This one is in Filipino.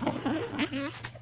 Mm-hmm.